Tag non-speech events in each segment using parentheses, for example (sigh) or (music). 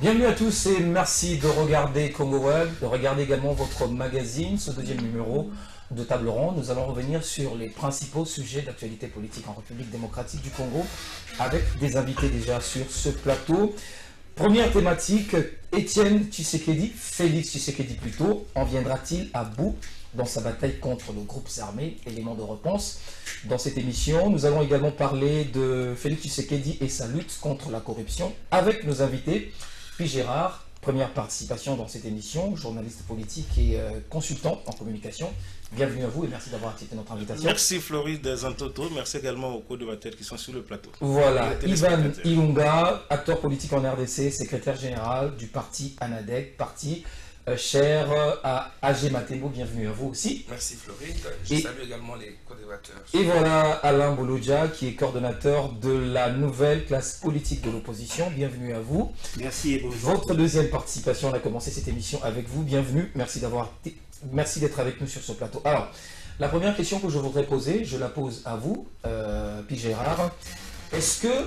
Bienvenue à tous et merci de regarder Congo Web, de regarder également votre magazine, ce deuxième numéro de Table Ronde. Nous allons revenir sur les principaux sujets d'actualité politique en République démocratique du Congo avec des invités déjà sur ce plateau. Première thématique, Étienne Tshisekedi, Félix Tshisekedi plutôt, en viendra-t-il à bout dans sa bataille contre le groupe armés, élément de réponse dans cette émission. Nous allons également parler de Félix Tshisekedi et sa lutte contre la corruption avec nos invités. Puis Gérard, première participation dans cette émission, journaliste politique et euh, consultant en communication. Bienvenue à vous et merci d'avoir accepté notre invitation. Merci Floris Desantoto, merci également aux co-débatteurs qui sont sur le plateau. Voilà, Ivan Ilunga, acteur politique en RDC, secrétaire général du parti ANADEC, parti cher euh, à AG Matebo, bienvenue à vous aussi. Merci Floride, je salue également les co-débatteurs. Et voilà Alain Bolodja qui est coordonnateur de la nouvelle classe politique de l'opposition, bienvenue à vous. Merci et bonjour. Votre deuxième participation, on a commencé cette émission avec vous, bienvenue, merci d'avoir merci d'être avec nous sur ce plateau. Alors, la première question que je voudrais poser, je la pose à vous, euh, Gérard. Est-ce que,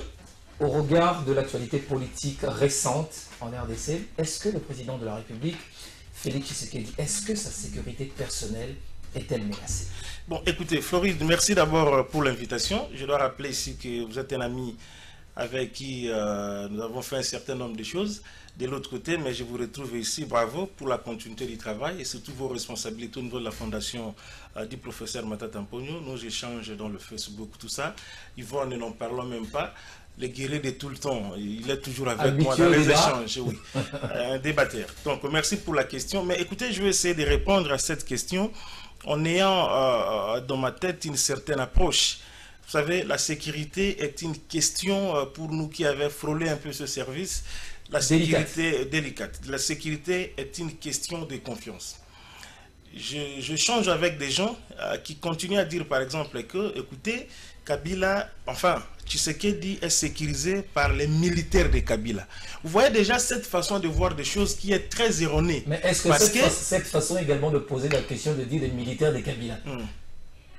au regard de l'actualité politique récente en RDC, est-ce que le président de la République Félix Tshisekedi, est-ce que sa sécurité personnelle est-elle menacée? Bon, écoutez, Floride, merci d'abord euh, pour l'invitation. Je dois rappeler ici que vous êtes un ami avec qui euh, nous avons fait un certain nombre de choses de l'autre côté, mais je vous retrouve ici. Bravo pour la continuité du travail et surtout vos responsabilités au niveau de la fondation euh, du professeur Matata Pogno. Nous échangeons dans le Facebook, tout ça. Yvonne, ne n'en parlons même pas le guerrier de tout le temps. Il est toujours avec moi dans les échanges. Oui. (laughs) un débatteur. Donc, merci pour la question. Mais écoutez, je vais essayer de répondre à cette question en ayant euh, euh, dans ma tête une certaine approche. Vous savez, la sécurité est une question euh, pour nous qui avons frôlé un peu ce service. La sécurité délicate. La sécurité est une question de confiance. Je, je change avec des gens qui continuent à dire, par exemple, que, écoutez, Kabila, enfin, Tshisekedi est sécurisé par les militaires de Kabila. Vous voyez déjà cette façon de voir des choses qui est très erronée. Mais est-ce que, cette, cette, façon également de poser la question de dire les militaires de Kabila? Hmm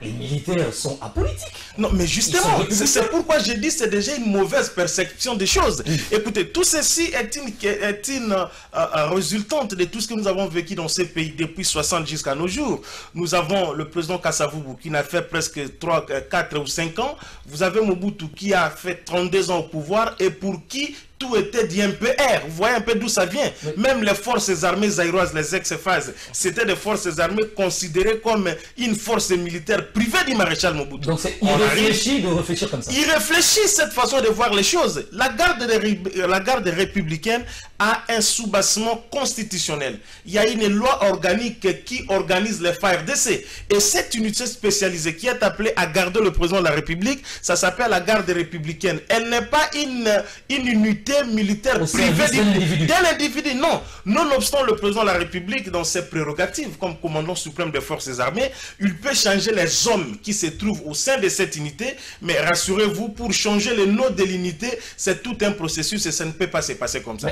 les militaires sont apolitiques. Non, mais justement, c'est pourquoi j'ai dit c'est déjà une mauvaise perception des choses. Écoutez, tout ceci est une, est une euh, euh, résultante de tout ce que nous avons vécu dans ces pays depuis 60 jusqu'à nos jours. Nous avons le président Kassavoubou qui n'a fait presque 3, 4 ou 5 ans. Vous avez Mobutu qui a fait 32 ans au pouvoir et pour qui tout était dit Vous voyez un peu d'où ça vient? Même les forces armées zaïroises, les ex-phases, c'était des forces armées considérées comme une force militaire privée du maréchal Mobutu. Donc c'est irréfléchi de réfléchir comme ça. Il réfléchit cette façon de voir les choses. La garde, la garde républicaine a un soubassement constitutionnel. Il y a une loi organique qui organise les FARDC. Et cette unité spécialisée qui est appelée à garder le président de la République, ça s'appelle la garde républicaine. Elle n'est pas une, une unité militaire privée d'un individu. Non. Nonobstant le président de la République, dans ses prérogatives comme commandant suprême des forces armées, il peut changer les hommes qui se trouvent au sein de cette unité. Mais rassurez-vous, pour changer les noms de l'unité, c'est tout un processus et ça ne peut pas se passer comme ça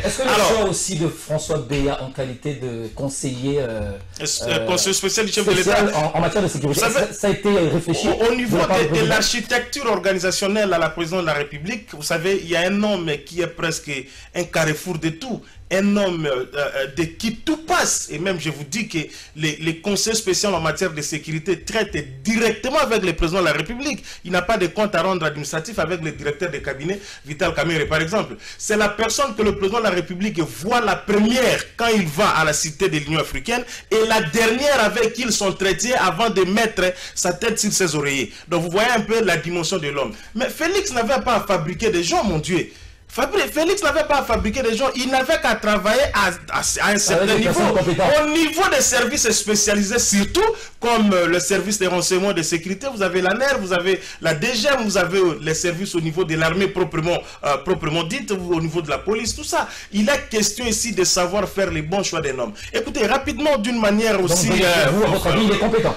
choix aussi de François Béat en qualité de conseiller, euh, euh, conseiller spécial du chef de l'État? en, matière de sécurité? ça, a été réfléchi. Au, niveau de, l'architecture organisationnelle à la présidence de la République, vous savez, il y a un homme qui est presque un carrefour de tout un homme euh, euh, de qui tout passe. Et même, je vous dis que les, conseils spéciaux en matière de sécurité traitent directement avec le président de la République. Il n'a pas de compte à rendre administratif avec le directeur de cabinet, Vital Kamere, par exemple. C'est la personne que le président de la République voit la première quand il va à la cité de l'Union africaine et la dernière avec qui ils sont traités avant de mettre sa tête sur ses oreillers. Donc, vous voyez un peu la dimension de l'homme. Mais Félix n'avait pas à fabriquer des gens, mon Dieu. Félix n'avait pas à fabriquer des gens, il n'avait qu'à travailler à, un certain niveau. Au niveau des services spécialisés, surtout comme euh, le service des renseignements de sécurité, vous avez la NER, vous avez la DGM, vous avez euh, les services au niveau de l'armée proprement, euh, proprement dite, au niveau de la police, tout ça. Il est question ici de savoir faire les bons choix des hommes. Écoutez, rapidement, d'une manière aussi... Donc, vous, votre avis, il est compétent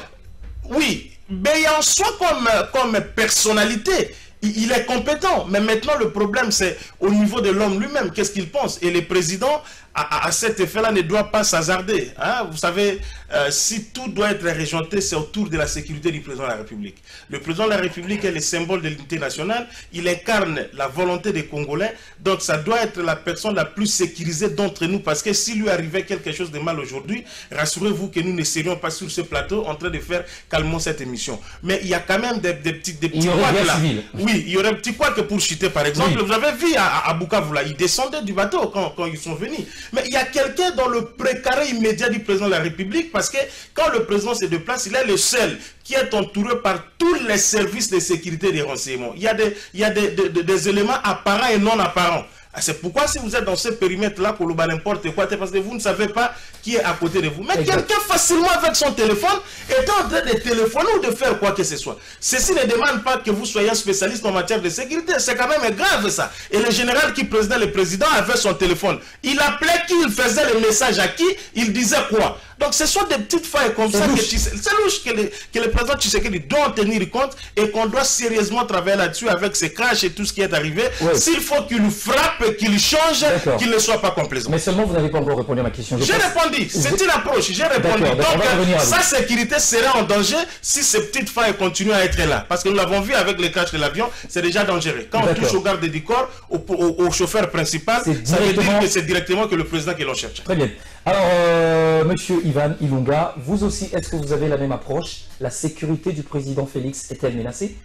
Oui, mais en soi comme, comme personnalité, il est compétent. Mais maintenant, le problème, c'est au niveau de l'homme lui-même. Qu'est-ce qu'il pense? Et les présidents, à, cet effet-là, ne doivent pas s'hasarder. Hein. Vous savez, euh, si tout doit être régenté, c'est autour de la sécurité du président de la République. Le président de la République est le symbole de l'unité nationale. Il incarne la volonté des Congolais. Donc, ça doit être la personne la plus sécurisée d'entre nous. Parce que s'il lui arrivait quelque chose de mal aujourd'hui, rassurez-vous que nous ne serions pas sur ce plateau en train de faire calmement cette émission. Mais il y a quand même des, petits, des petits là. Oui, il y aurait un petit que pour chuter, par exemple. Vous avez vu à, à Bukavu, là, ils descendaient du bateau quand, quand ils sont venus. Mais il y a quelqu'un dans le précaré immédiat du président de la République, parce que quand le président se déplace, il est le seul qui est entouré par tous les services de sécurité et de renseignement. Il y a des, il y a des, des éléments apparents et non apparents. Ah, c'est pourquoi si vous êtes dans ce périmètre-là, pour le bas n'importe quoi, c'est parce que vous ne savez pas qui est à côté de vous. Mais quelqu'un facilement avec son téléphone est en train de téléphoner ou de faire quoi que ce soit. Ceci ne demande pas que vous soyez un spécialiste en matière de sécurité. C'est quand même grave ça. Et le général qui présidait le président avait son téléphone. Il appelait qui, il faisait le message à qui, il disait quoi? Donc ce sont des petites failles comme ça. C'est louche que le, que le président Tshisekedi doit en tenir compte et qu'on doit sérieusement travailler là-dessus avec ses crashs et tout ce qui est arrivé. S'il faut qu'il frappe qu'il change, qu'il ne soit pas complaisant. Mais seulement vous n'avez pas encore répondu à ma question. J'ai répondu, c'est une approche, j'ai répondu. Donc sa sécurité sera en danger si ces petites failles continuent à être là. Parce que nous l'avons vu avec les crash de l'avion, c'est déjà dangereux. Quand on touche au garde du corps, au, chauffeur principal, ça veut dire que c'est directement que le président qui l'en cherche. Très bien. Alors, euh, monsieur Ivan Ilunga, vous aussi, est-ce que vous avez la même approche? La sécurité du président Félix est-elle menacée?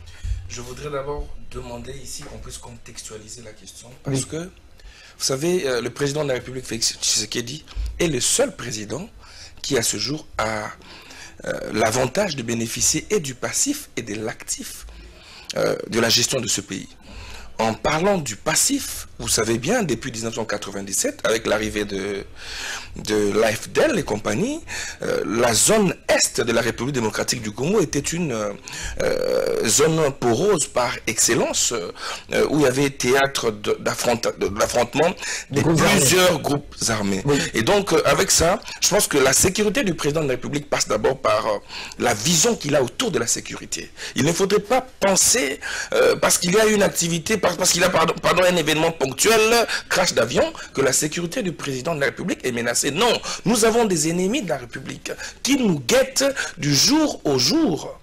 Je voudrais d'abord demander ici qu'on puisse contextualiser la question. Parce que, vous savez, euh, le président de la République, Félix Tshisekedi, est le seul président qui, à ce jour, a euh, l'avantage de bénéficier et du passif et de l'actif euh, de la gestion de ce pays. En parlant du passif, vous savez bien, depuis 1997, avec l'arrivée de, de l'AFDEL et compagnie, euh, la zone est de la République démocratique du Congo était une euh, zone porose par excellence, euh, où il y avait théâtre d'affrontement de, plusieurs groupes armés. Et donc, avec ça, je pense que la sécurité du président de la République passe d'abord par la vision qu'il a autour de la sécurité. Il ne faudrait pas penser, parce qu'il y a une activité, parce qu'il a pardon, pardon, un événement ponctuel, crash d'avion, que la sécurité du président de la République est menacée. Non, nous avons des ennemis de la République qui nous guettent du jour au jour.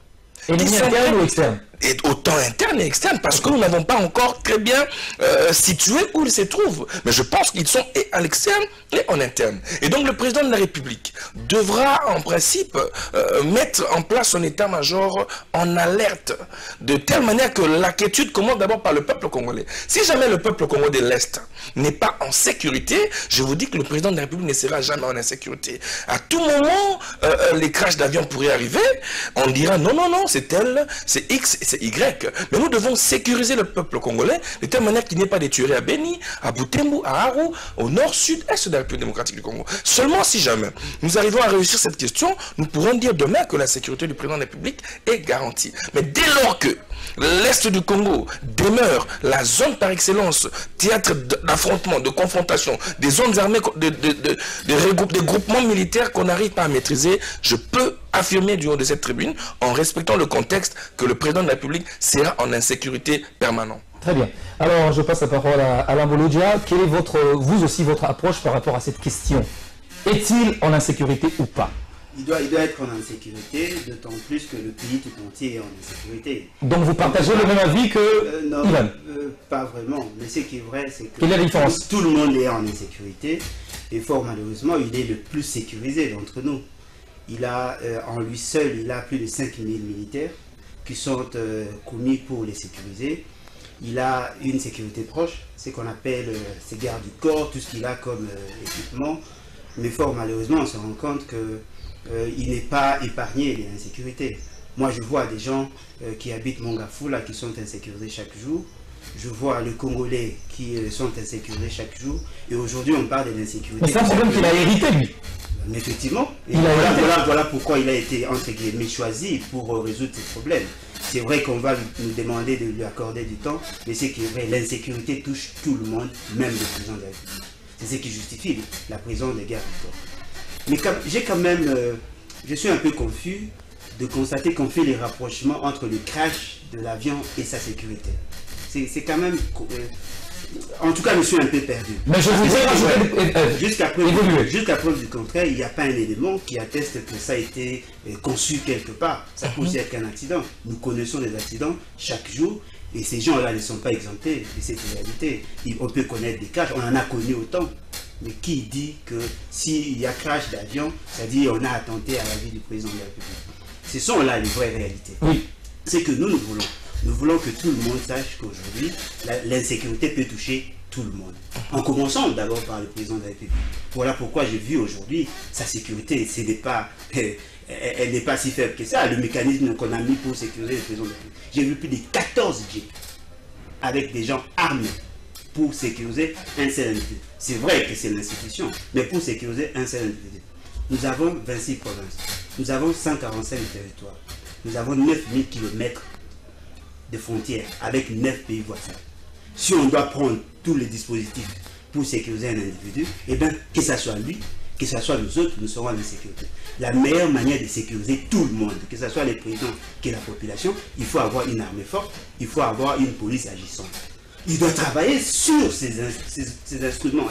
Ennemis internes ou externes et autant interne et externe, parce que nous n'avons pas encore très bien euh, situé où ils se trouvent. Mais je pense qu'ils sont et à l'externe et en interne. Et donc le président de la République devra en principe euh, mettre en place son état-major en alerte, de telle manière que l'inquiétude commence d'abord par le peuple congolais. Si jamais le peuple congolais de l'Est n'est pas en sécurité, je vous dis que le président de la République ne sera jamais en insécurité. À tout moment, euh, les crashs d'avions pourraient arriver, on dira non, non, non, c'est elle, c'est X, Y. Mais nous devons sécuriser le peuple congolais de telle manière qu'il n'y ait pas de tueries à Beni, à Butembo, à Haru, au nord, sud, est de la République démocratique du Congo. Seulement si jamais nous arrivons à réussir cette question, nous pourrons dire demain que la sécurité du président de la République est garantie. Mais dès lors que l'Est du Congo demeure la zone par excellence, théâtre d'affrontement, de confrontation, des zones armées, de, des groupements militaires qu'on n'arrive pas à maîtriser, je peux affirmer du haut de cette tribune, en respectant le contexte, que le président de la République sera en insécurité permanente. Très bien. Alors, je passe la parole à Alain Bolodia. Quelle est votre, vous aussi votre approche par rapport à cette question? Est-il en insécurité ou pas? Il doit, il doit être en insécurité, d'autant plus que le pays tout entier est en insécurité. Donc vous partagez le même avis que euh, Non, euh, pas vraiment. Mais ce qui est vrai, c'est que tout, le monde est en insécurité. Et fort malheureusement, il est le plus sécurisé d'entre nous. Il a, euh, en lui seul, il a plus de 5000 militaires qui sont commis pour les sécuriser. Il a une sécurité proche, ce qu'on appelle ses gardes du corps, tout ce qu'il a comme équipement. Mais fort malheureusement, on se rend compte que euh, il n'est pas épargné des insécurités. Moi, je vois des gens euh, qui habitent Mongafou, là, qui sont insécurisés chaque jour. Je vois les Congolais qui euh, sont insécurisés chaque jour. Et aujourd'hui, on parle de l'insécurité. c'est un problème qu'il a hérité, lui. effectivement. voilà, voilà, pourquoi il a été, entre guillemets, choisi pour résoudre ces problèmes. C'est vrai qu'on va nous demander de lui accorder du temps, mais c'est que l'insécurité touche tout le monde, même le président de la République. C'est ce qui justifie la prison des guerres mais j'ai quand même, euh, je suis un peu confus de constater qu'on fait les rapprochements entre le crash de l'avion et sa sécurité. c'est quand même en tout cas, je suis un peu perdu. Mais je vous dis, jusqu'à preuve, jusqu'à preuve du contraire, il n'y a pas un élément qui atteste que ça a été euh, conçu quelque part. Ça peut être qu'un accident. Nous connaissons des accidents chaque jour et ces gens-là ne sont pas exemptés de cette réalité. On peut connaître des crashs, on en a connu autant. Mais qui dit que s'il y a crash d'avion, c'est-à-dire on a attenté à la vie du président de la République? Ce sont là les vraies réalités. Oui. C'est que nous, nous voulons. Nous voulons que tout le monde sache qu'aujourd'hui, l'insécurité peut toucher tout le monde. En commençant d'abord par le président de la République. Voilà pourquoi j'ai vu aujourd'hui sa sécurité. pas, (laughs) elle n'est pas si faible que ça. Le mécanisme qu'on a mis pour sécuriser le président de la République. J'ai vu plus de 14 jeeps avec des gens armés pour sécuriser un seul individu. C'est vrai que c'est l'institution, mais pour sécuriser un seul individu. Nous avons 26 provinces. Nous avons 145 territoires. Nous avons 9000 km de frontières avec neuf pays voisins. Si on doit prendre tous les dispositifs pour sécuriser un individu, eh bien, que ce soit lui, que ce soit nous autres, nous serons en sécurité. La meilleure manière de sécuriser tout le monde, que ce soit les présidents, que la population, il faut avoir une armée forte, il faut avoir une police agissante. Il doit travailler sur ces, ces, instruments.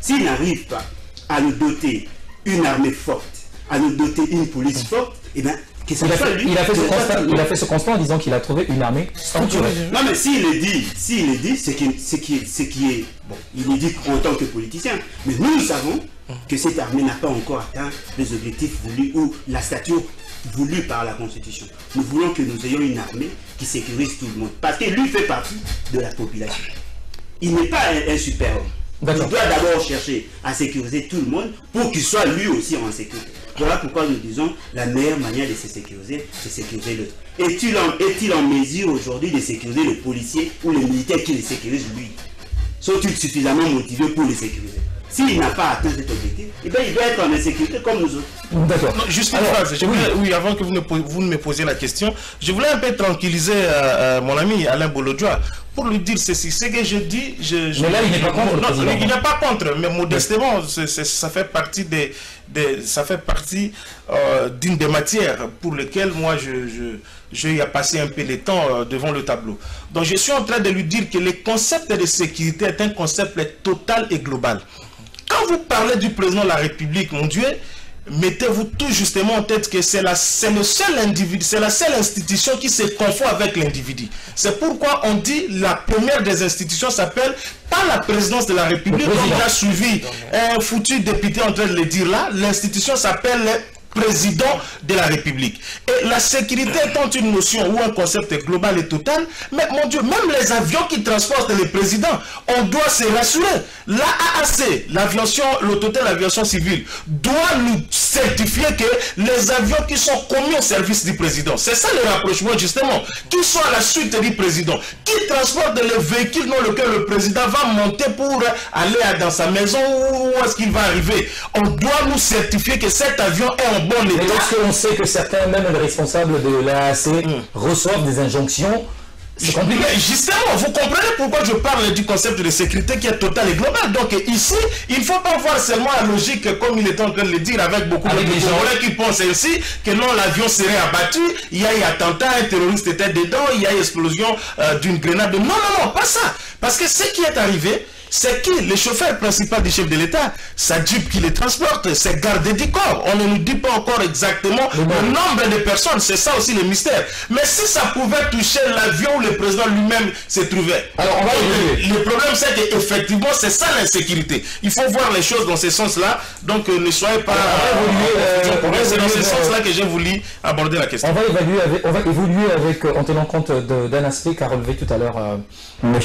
S'il n'arrive pas à nous doter une armée forte, à nous doter une police forte, eh bien, il a, fait, il, a fait ce constat, il a fait ce constat en disant qu'il a trouvé une armée structurée. Non, mais s'il est dit, s'il est dit, c'est qui, qui, qui est. Bon, il est dit en tant que politicien. Mais nous savons que cette armée n'a pas encore atteint les objectifs voulus ou la stature voulue par la Constitution. Nous voulons que nous ayons une armée qui sécurise tout le monde. Parce que lui fait partie de la population. Il n'est pas un, un super-homme. Il doit d'abord chercher à sécuriser tout le monde pour qu'il soit lui aussi en sécurité. Voilà pourquoi nous disons la meilleure manière de se sécuriser, c'est sécuriser l'autre. Est-il en, en, mesure aujourd'hui de sécuriser le policier ou le militaire qui le sécurise lui? Sont-ils suffisamment motivés pour le sécuriser? S'il n'a pas atteint cet objectif, eh bien, il doit être en insécurité comme nous autres. D'accord. Juste une phrase. oui. avant que vous ne, vous ne, me posiez la question, je voulais un peu tranquilliser euh, euh, mon ami Alain Bolodjoa pour lui dire ceci. Ce que je dis, je. mais là, il n'est pas contre. Non, il n'est pas contre, mais modestement, ça fait partie des, ça fait partie euh, d'une des matières pour lesquelles moi je, je, je passé un peu de temps euh, devant le tableau. Donc je suis en train de lui dire que le concept de sécurité est un concept total et global. Quand vous parlez du président de la République, mon Dieu, mettez-vous tout justement en tête que c'est le seul individu, c'est la seule institution qui se confond avec l'individu. C'est pourquoi on dit la première des institutions s'appelle pas la présidence de la République, on a suivi un foutu député en train de le dire là, l'institution s'appelle président de la République. Et la sécurité étant une notion ou un concept global et total, mais mon Dieu, même les avions qui transportent les présidents, on doit se rassurer. L'AAC, l'aviation, l'autorité de l'aviation civile, doit nous certifier que les avions qui sont commis au service du président, c'est ça le rapprochement justement, qui sont à la suite du président, qui transportent les véhicules dans lesquels le président va monter pour aller dans sa maison, où est-ce qu'il va arriver. On doit nous certifier que cet avion est en bon état. lorsque l'on sait que certains, même les responsables de l'AAC, hmm. reçoivent des injonctions, c'est compliqué. Justement, vous comprenez pourquoi je parle du concept de sécurité qui est total et global. Donc ici, il ne faut pas voir seulement la logique, comme il était en train de le dire, avec beaucoup de gens qui pensent ainsi, que non, l'avion serait abattu, il y a eu attentat, un terroriste était dedans, il y a eu explosion euh, d'une grenade. Non, non, non, pas ça. Parce que ce qui est arrivé, c'est qui Le chauffeur principal du chef de l'État, sa jeep qui les transporte, c'est garde du corps. On ne nous dit pas encore exactement le nombre de personnes, c'est ça aussi le mystère. Mais si ça pouvait toucher l'avion où le président lui-même se trouvait. Alors on va le, problème c'est qu'effectivement c'est ça l'insécurité. Il faut voir les choses dans ce sens-là. Donc euh, ne soyez pas... Euh, c'est dans ce sens-là que j'ai voulu aborder la question. On va évaluer avec, on va évoluer avec, en tenant compte d'un aspect qu'a relevé tout à l'heure euh, M.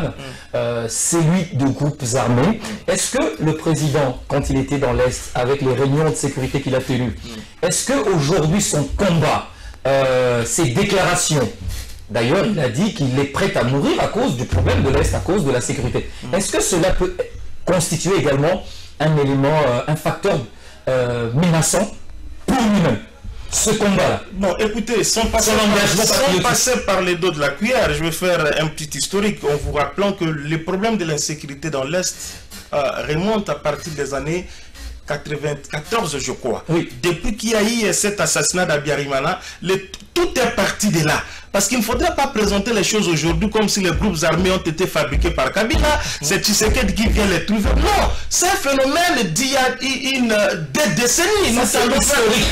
Mm. c'est lui de groupes armés. Est-ce que le président, quand il était dans l'Est, avec les réunions de sécurité qu'il a tenues, est-ce qu'aujourd'hui son combat, euh, ses déclarations, d'ailleurs il a dit qu'il est prêt à mourir à cause du problème de l'Est, à cause de la sécurité, est-ce que cela peut constituer également un élément, euh, un facteur euh, menaçant pour lui-même? Ce combat-là. Bon, écoutez, sans passer, sans passer par les dos de la cuillère, je vais faire un petit historique en vous rappelant que les problèmes de l'insécurité dans l'Est euh, remontent à partir des années 94, je crois. Oui. Depuis qu'il y a eu cet assassinat d'Abiyarimana, tout est parti de là. Parce qu'il ne faudrait pas présenter les choses aujourd'hui comme si les groupes armés ont été fabriqués par Kabila. C'est Tshisekedi qui vient les trouver. Non, c'est un phénomène d'il y a une, des décennies.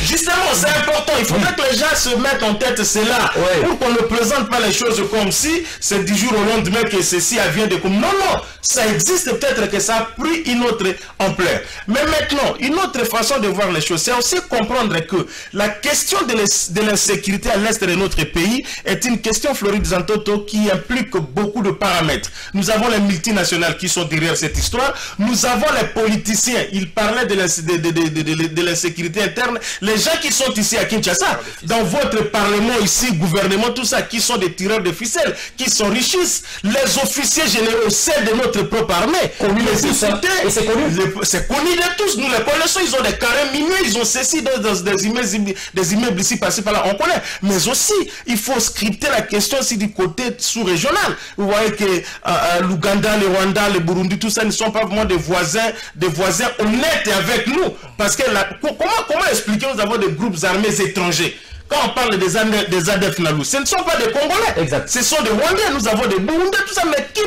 Justement, c'est important. Il faudrait que les gens se mettent en tête cela. Pour qu'on ne présente pas les choses comme si c'est du jour au lendemain que ceci vient de... Non, non, ça existe peut-être que ça a pris une autre ampleur. Mais maintenant, une autre façon de voir les choses, c'est aussi comprendre que la question de l'insécurité à l'est de notre pays est une question, Floride Zantoto, qui implique beaucoup de paramètres. Nous avons les multinationales qui sont derrière cette histoire. Nous avons les politiciens. Il parlait de l'insécurité interne. Les gens qui sont ici à Kinshasa, dans votre parlement ici, gouvernement, tout ça, qui sont des tireurs de ficelles, qui sont richisses. Les officiers généraux, c'est de notre propre armée. c'est connu. C'est connu de tous. Nous les connaissons. Ils ont des carrés minus. Ils ont ceci dans, des, immeubles, des immeubles ici, passés par là. On connaît. Mais aussi, il faut scripter la question aussi du côté sous-régional. Vous voyez que euh, euh, l'Ouganda, le Rwanda, le Burundi, tout ça ne sont pas vraiment des voisins, des voisins honnêtes avec nous. Parce que comment, comment expliquer nous avons des groupes armés étrangers? Quand on parle des, des ADF Nalou, ce ne sont pas des Congolais. Exact. Ce sont des Rwandais, nous avons des Burundais, tout ça, mais qui,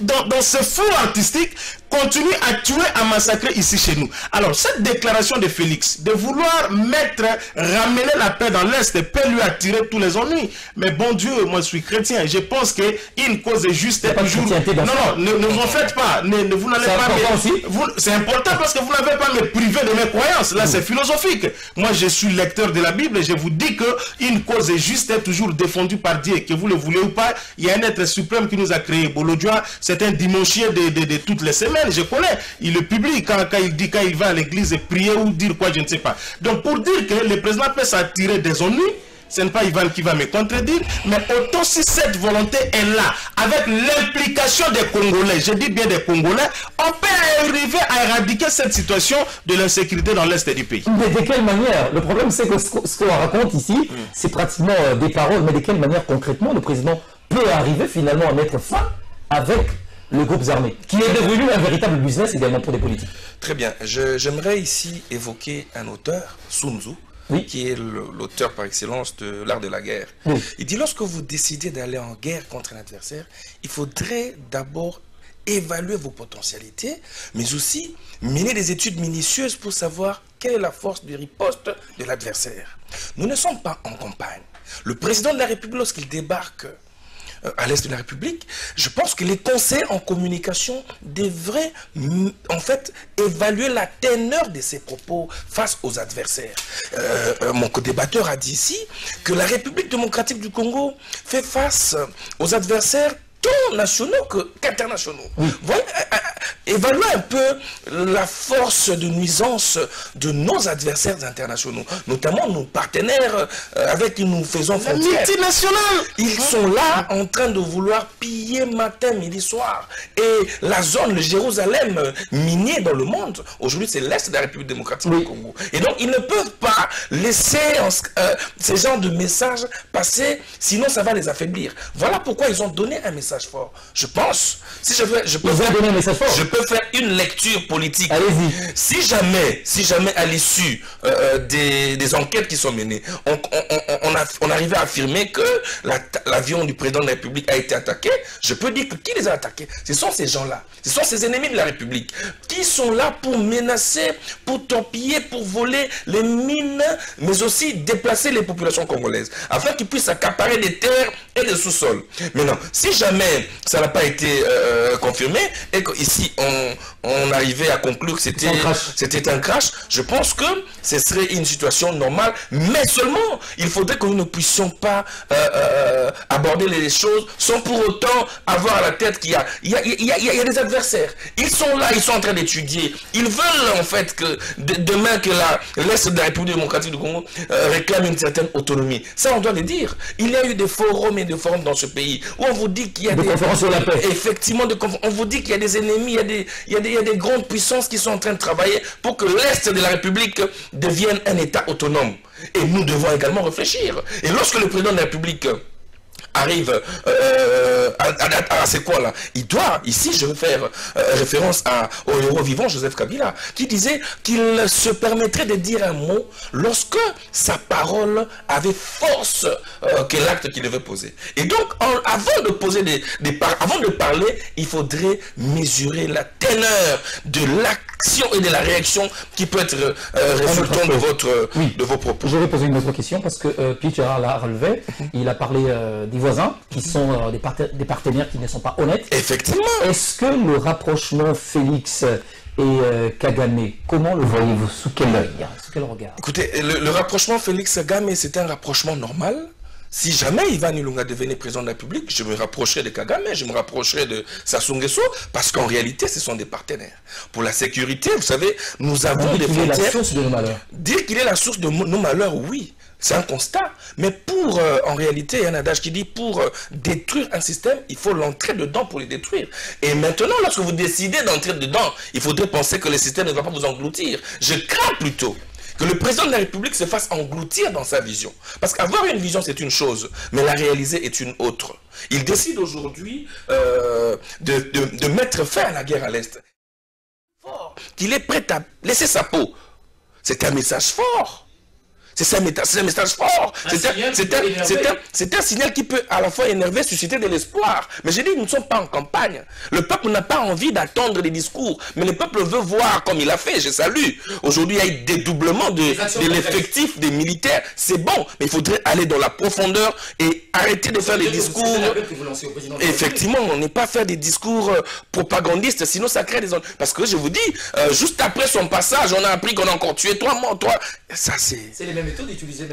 dans, dans ce fou artistique, continue à tuer, à massacrer ici chez nous. Alors, cette déclaration de Félix, de vouloir mettre, ramener la paix dans l'Est, peut lui attirer tous les ennuis. Mais bon Dieu, moi je suis chrétien, je pense qu'une cause est juste et toujours... Non, non, ne, ne vous en faites pas. Ne, vous n'allez pas... C'est important parce que vous n'avez pas me priver de mes croyances. Là, c'est philosophique. Moi, je suis lecteur de la Bible et je vous dis que une cause est juste et toujours défendue par Dieu. Que vous le voulez ou pas, il y a un être suprême qui nous a créé. Bolodjoa, c'est un de, de, de toutes les semaines je connais. Il le publie quand, il dit quand il va à l'église prier ou dire quoi, je ne sais pas. Donc pour dire que le président peut s'attirer des ennuis, ce n'est pas Ivan qui va me contredire, mais autant si cette volonté est là, avec l'implication des Congolais, je dis bien des Congolais, on peut arriver à éradiquer cette situation de l'insécurité dans l'Est du pays. Mais de quelle manière? Le problème, c'est que ce qu'on raconte ici, c'est pratiquement euh, des paroles, mais de quelle manière concrètement le président peut arriver finalement à mettre fin avec le groupe armés, qui est devenu un véritable business également pour les politiques. Très bien. J'aimerais ici évoquer un auteur, Sun Tzu, qui est l'auteur par excellence de l'art de la guerre. Il dit, lorsque vous décidez d'aller en guerre contre un adversaire, il faudrait d'abord évaluer vos potentialités, mais aussi mener des études minutieuses pour savoir quelle est la force de riposte de l'adversaire. Nous ne sommes pas en campagne. Le président de la République, lorsqu'il débarque à l'Est de la République, je pense que les conseils en communication devraient en fait évaluer la teneur de ses propos face aux adversaires. Euh, euh, mon co-débatteur a dit ici que la République démocratique du Congo fait face aux adversaires tant nationaux qu'internationaux. Voilà, évaluer un peu la force de nuisance de nos adversaires internationaux, notamment nos partenaires euh, avec qui nous faisons frontière. Ils sont là en train de vouloir piller matin, midi, soir. Et la zone, le Jérusalem minier dans le monde, aujourd'hui c'est l'Est de la République démocratique du Congo. Et donc ils ne peuvent pas laisser euh, ces genres de messages passer, sinon ça va les affaiblir. Voilà pourquoi ils ont donné un message fort. Je pense, si je, veux, je peux donner un message fort. Je peux faire une lecture politique. Allez-y. Si jamais, si jamais à l'issue euh, euh, des, enquêtes qui sont menées, on, on, arrivait à affirmer que l'avion du président de la République a été attaqué, je peux dire que qui les a attaqués? Ce sont ces gens-là. Ce sont ces ennemis de la République qui sont là pour menacer, pour torpiller, pour voler les mines, mais aussi déplacer les populations congolaises, afin qu'ils puissent accaparer des terres et des sous-sols. Maintenant, si jamais ça n'a pas été euh, confirmé, et qu'ici on, on, arrivait à conclure que c'était un, crash, je pense que ce serait une situation normale, mais seulement il faudrait que nous ne puissions pas euh, euh, aborder les choses sans pour autant avoir à la tête qu'il y y a des adversaires. Ils sont là, ils sont en train d'étudier. Ils veulent en fait que demain que l'Est de la République démocratique du Congo réclame une certaine autonomie. Ça, on doit le dire. Il y a eu des forums et des forums dans ce pays où on vous dit qu'il y a des, conférences sur la paix. Effectivement, on vous dit qu'il y a des ennemis, il y a des, il y a des, il y a des grandes puissances qui sont en train de travailler pour que l'Est de la République devienne un État autonome. Et nous devons également réfléchir. Et lorsque le président de la République arrive euh, à, c'est quoi là? Il doit, ici je veux faire euh, référence à, au héros vivant Joseph Kabila, qui disait qu'il se permettrait de dire un mot lorsque sa parole avait force euh, que l'acte qu'il devait poser. Et donc, avant poser des, des avant de parler, il faudrait mesurer la teneur de l'action et de la réaction qui peut être résultant de, votre, de vos propos. Je vais poser une autre question parce que euh, Pierre Gérard l'a relevé. Il a parlé des voisins qui sont des, des partenaires qui ne sont pas honnêtes. Effectivement. Est-ce que le rapprochement Félix et euh, Kagame, comment le voyez-vous? Sous quel œil? Sous quel regard? Écoutez, le, rapprochement Félix-Kagame, c'est un rapprochement normal. Si jamais Ivan Ilunga devenait président de la République, je me rapprocherais de Kagame, je me rapprocherais de Sassou Nguesso, parce qu'en réalité, ce sont des partenaires. Pour la sécurité, vous savez, nous avons des frontières... Dire qu'il est la source de nos malheurs. Dire qu'il est la source de nos malheurs, oui. C'est un constat. Mais pour, euh, en réalité, il y a un adage qui dit, pour euh, détruire un système, il faut l'entrer dedans pour le détruire. Et maintenant, lorsque vous décidez d'entrer dedans, il faudrait penser que le système ne va pas vous engloutir. Je crains plutôt que le président de la République se fasse engloutir dans sa vision. Parce qu'avoir une vision, c'est une chose, mais la réaliser est une autre. Il décide aujourd'hui euh, de, de mettre fin à la guerre à l'Est. Qu'il est prêt à laisser sa peau. C'est un message fort. C'est un, un, message fort. C'est un, signal qui peut à la fois énerver, susciter de l'espoir. Mais je dis, nous ne sommes pas en campagne. Le peuple n'a pas envie d'attendre les discours. Mais le peuple veut voir comme il a fait. Je salue. Aujourd'hui, il y a eu dédoublement de, de l'effectif des militaires. C'est bon. Mais il faudrait aller dans la profondeur et arrêter de faire des discours. Effectivement, on n'est pas faire des discours euh, propagandistes. Sinon, ça crée des... Parce que je vous dis, euh, juste après son passage, on a appris qu'on a encore tué toi, moi, toi. Ça, c'est... C'est les mêmes méthodes utilisées.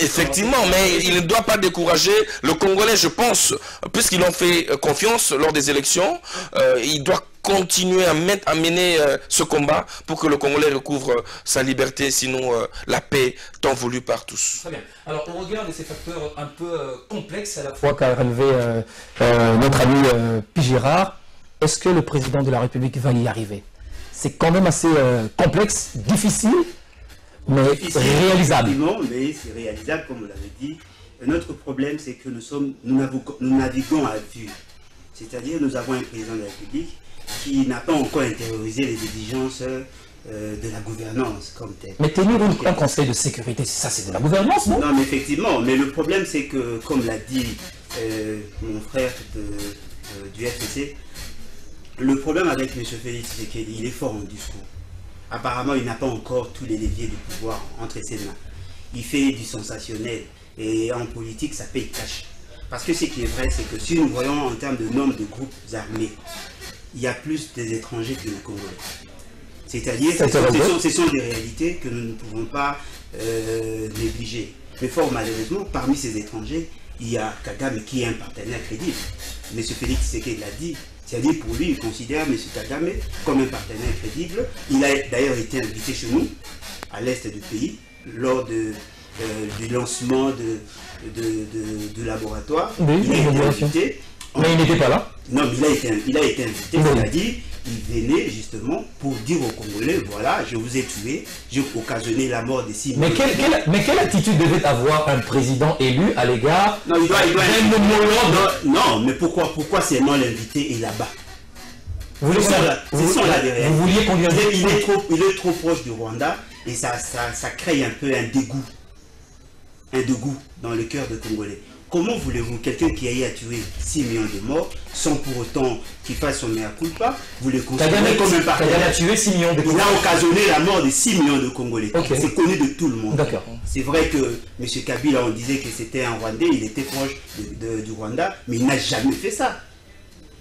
Effectivement, mais il ne doit pas décourager le Congolais, je pense, puisqu'ils ont fait euh, confiance lors des élections, euh, il doit continuer à, mettre, à mener euh, ce combat pour que le Congolais recouvre sa liberté, sinon la paix tant voulue par tous. Très bien. Alors, on regarde ces facteurs un peu complexes à la fois qu'a relevé notre ami Pigirard. Est-ce que le président de la République va y arriver? C'est quand même assez complexe, difficile, mais réalisable. mais c'est réalisable, comme vous l'avez dit. Notre problème, c'est que nous, sommes, nous, naviguons à vue. C'est-à-dire, nous avons un président de la République qui n'a pas encore intériorisé les exigences euh, de la gouvernance comme telle. Mais tenir un conseil de sécurité, ça c'est de la gouvernance, non? Non, mais effectivement. Mais le problème, c'est que, comme l'a dit euh, mon frère euh, du FCC, le problème avec M. Félix, c'est qu'il est fort en discours. Apparemment, il n'a pas encore tous les leviers du pouvoir entre ses mains. Il fait du sensationnel. Et en politique, ça paye cash. Parce que ce qui est vrai, c'est que si nous voyons en termes de nombre de groupes armés, il y a plus des étrangers que des Congolais. C'est-à-dire que ce sont, des réalités que nous ne pouvons pas euh, négliger. Mais fort malheureusement, parmi ces étrangers, il y a Kagame qui est un partenaire crédible. M. Félix Tshisekedi l'a dit, c'est-à-dire pour lui, il considère M. Kagame comme un partenaire crédible. Il a d'ailleurs été invité chez nous, à l'est du pays, lors de, euh, du lancement de, de, laboratoire. Oui, il a été invité. Mais il n'était pas là Non, mais il a été, il a été invité, c'est-à-dire il venait justement pour dire aux Congolais, voilà, je vous ai tué, j'ai occasionné la mort des six mais quelle, mais quelle attitude devait avoir un président élu à l'égard non, il doit, il doit non, non, mais pourquoi, pourquoi seulement l'invité est là-bas? Vous, voulez vous, vous vouliez qu'on lui il, il, est trop, il est trop proche du Rwanda et ça, ça, ça crée un peu un dégoût. Un dégoût dans le cœur des Congolais. Comment voulez-vous, quelqu'un qui a tué 6 millions de morts, sans pour autant qu'il fasse son mea culpa, vous le considérez comme un partenaire a tué 6 millions de Il a occasionné la mort de 6 millions de Congolais. C'est connu de tout le monde. C'est vrai que M. Kabila, on disait que c'était un Rwandais, il était proche du Rwanda, mais il n'a jamais fait ça.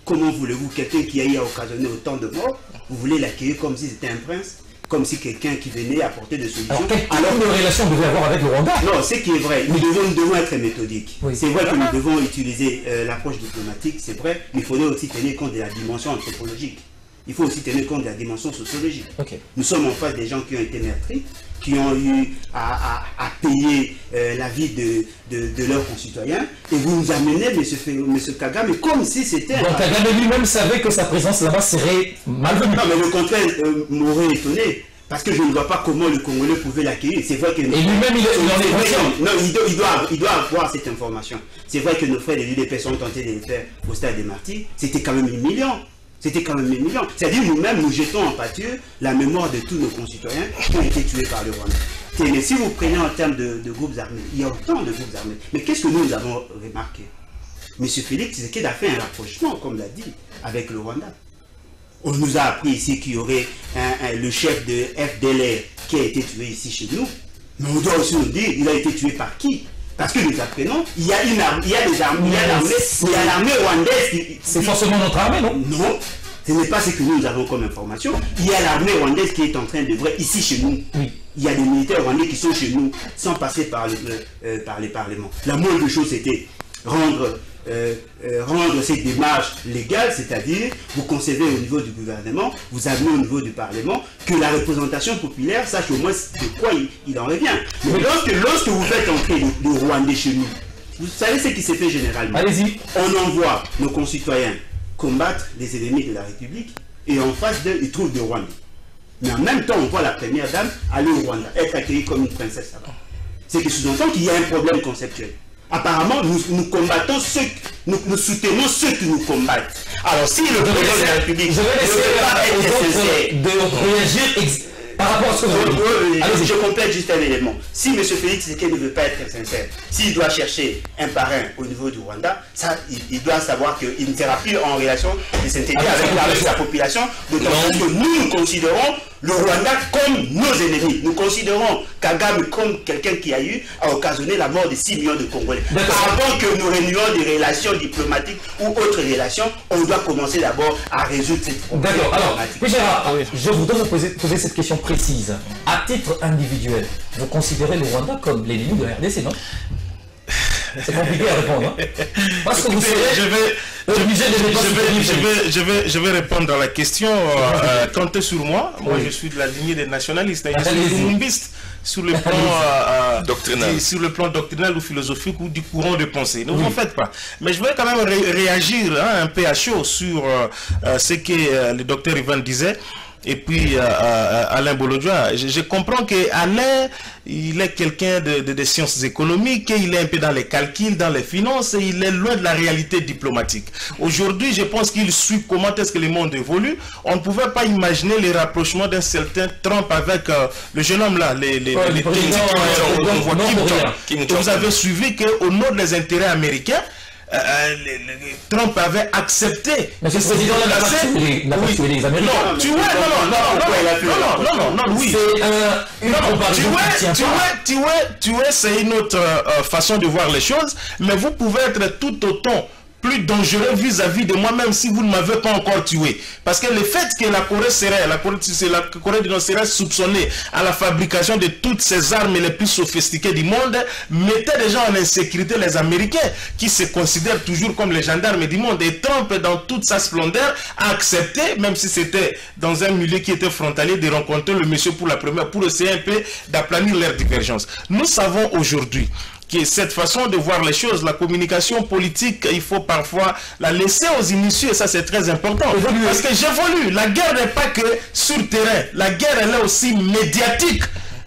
Comment voulez-vous, quelqu'un qui a occasionné autant de morts, vous voulez l'accueillir comme si c'était un prince? Comme si quelqu'un qui venait apporter des solutions. Alors, quelle relation devait avoir avec le Rwanda Non, ce qui est vrai, nous, devons, nous devons être méthodiques. C'est vrai que nous devons utiliser euh, l'approche diplomatique, c'est vrai, mais il faudrait aussi tenir compte de la dimension anthropologique. Il faut aussi tenir compte de la dimension sociologique. Nous sommes en face des gens qui ont été meurtris, qui ont eu à, payer euh, la vie de, de, leurs concitoyens, et vous nous amenez M. Monsieur, Kagame comme si c'était... Donc Kagame lui-même savait que sa présence là-bas serait malvenue. Non, mais le contraire euh, m'aurait étonné. Parce que je ne vois pas comment le Congolais pouvait l'accueillir. C'est vrai que... Et lui-même, il, en est. Non, il doit, il, doit, il doit avoir cette information. C'est vrai que nos frères de l'UDP ont tenté de le faire au stade des martyrs. C'était quand même humiliant. C'était quand même humiliant. C'est-à-dire, nous-mêmes, nous jetons en pâture la mémoire de tous nos concitoyens qui ont été tués par le Rwanda. Mais si vous prenez en termes de, groupes armés, il y a autant de groupes armés. Mais qu'est-ce que nous avons remarqué? M. Félix Tshisekedi a fait un rapprochement, comme l'a dit, avec le Rwanda. On nous a appris ici qu'il y aurait le chef de FDLR qui a été tué ici chez nous. Mais on doit aussi nous dire, il a été tué par qui? Parce que nous apprenons, il y a une armée, il y a des armées, il y a l'armée rwandaise C'est forcément notre armée, non? Non, ce n'est pas ce que nous avons comme information. Il y a l'armée rwandaise qui est en train de vrai ici chez nous. Il y a des militaires rwandais qui sont chez nous sans passer par, euh, par les parlements. La moindre chose, c'était rendre euh, euh, rendre cette démarche légale, c'est-à-dire vous concevez au niveau du gouvernement, vous amenez au niveau du Parlement, que la représentation populaire sache au moins de quoi il, en revient. Mais lorsque, lorsque vous faites entrer le, Rwandais chez nous, vous savez ce qui s'est fait généralement? Allez-y. On envoie nos concitoyens combattre les ennemis de la République et en face d'eux, ils trouvent des Rwandais. Mais en même temps, on voit la première dame aller au Rwanda, être accueillie comme une princesse là-bas. C'est que sous-entend qu'il y a un problème conceptuel. Apparemment, nous, combattons ceux, nous, nous, soutenons ceux qui nous combattent. Alors, si le président de la République je vais laisser de réagir par rapport à ce que vous Je complète juste un élément. Si M. Félix Tshisekedi ne veut pas être sincère, s'il doit chercher un parrain au niveau du Rwanda, ça, il, doit savoir qu'il ne sera plus en relation de synthétique avec, avec sa population, d'autant que nous, nous considérons le Rwanda comme nos ennemis. Nous considérons Kagame comme quelqu'un qui a eu à occasionner la mort de 6 millions de Congolais. Avant que nous réunions des relations diplomatiques ou autres relations, on doit commencer d'abord à résoudre cette problème. D'accord. Alors, ah je voudrais vous poser, poser, cette question précise. À titre individuel, vous considérez le Rwanda comme l'ennemi de la RDC, non? C'est compliqué à répondre. Hein. Parce que vous savez, je vais, je, vais, je, vais, répondre à la question. Euh, comptez sur moi. Moi, je suis de la lignée des nationalistes. Je suis sur le plan euh, euh, doctrinal. sur le plan doctrinal ou philosophique ou du courant de pensée. Ne vous en faites pas. Mais je voudrais quand même réagir hein, un peu à chaud sur ce que le docteur Ivan disait et puis euh, euh, Alain Bolodjoa. Je, comprends que Alain, il est quelqu'un de, de, sciences économiques, il est un peu dans les calculs, dans les finances, et il est loin de la réalité diplomatique. Aujourd'hui, je pense qu'il suit comment est-ce que le monde évolue. On ne pouvait pas imaginer les rapprochements d'un certain Trump avec euh, le jeune homme là, les, les, les, Vous avez suivi qu'au nom des intérêts américains, euh, euh, Trump avait accepté. Mais ce président n'a pas tué les Américains. Non, tu vois, non, non, non, non, non, non, oui. C'est une tu vois, tu vois, tu vois, c'est une autre euh, façon de voir les choses, mais vous pouvez être tout autant plus dangereux vis-à-vis de moi-même si vous ne m'avez pas encore tué. Parce que le fait que la Corée serait, la Corée, du Nord serait soupçonnée à la fabrication de toutes ces armes les plus sophistiquées du monde, mettait déjà en insécurité les Américains, qui se considèrent toujours comme les gendarmes du monde. Et Trump, dans toute sa splendeur, a accepté, même si c'était dans un milieu qui était frontalier, de rencontrer le monsieur pour la première, pour essayer un d'aplanir leurs divergences. Nous savons aujourd'hui qui cette façon de voir les choses, la communication politique, il faut parfois la laisser aux initiés, ça c'est très important. Parce que j'évolue, la guerre n'est pas que sur terrain, la guerre elle est aussi médiatique.